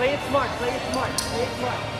Play it smart, play it smart, play it smart.